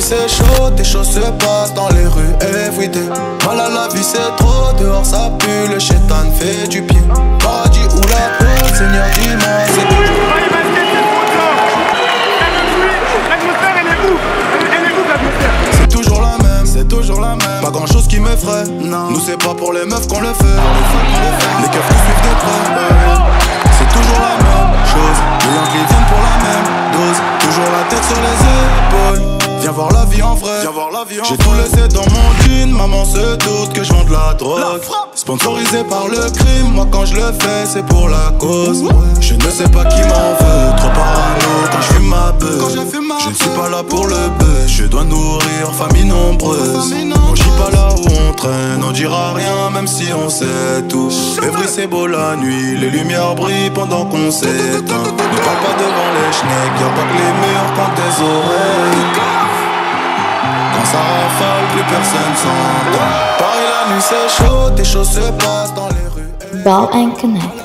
c'est chaud, tes choses se passent dans les rues everyday. Mal à la vie c'est trop, dehors ça pue, le chétan fait du pied. Paradis ou la peau, Seigneur dis-moi c'est toujours. C'est toujours la même, c'est toujours la même. Pas grand chose qui m'effraie, non. Nous c'est pas pour les meufs qu'on le fait. Les keufs nous suivent de près. C'est toujours la même chose. Les Yankees viennent pour la même dose. Toujours la tête sur les vie en vrai. J'ai tout laissé dans mon jean. Maman se doute que je vends de la drogue. Sponsorisé par le crime. Moi quand je le fais, c'est pour la cause. Je ne sais pas qui m'en veut. Trop parano quand je fume ma beuh. Je ne suis pas là pour le buzz. Je dois nourrir famille nombreuse. On chie pas là où on traîne. On dira rien même si on sait tout. Evry c'est beau la nuit. Les lumières brillent pendant qu'on s'éteint. Ne parle pas devant les schnecks. Y'a pas la nuit c'est chaud, tes choses se passent dans les rues. Ball and Connect.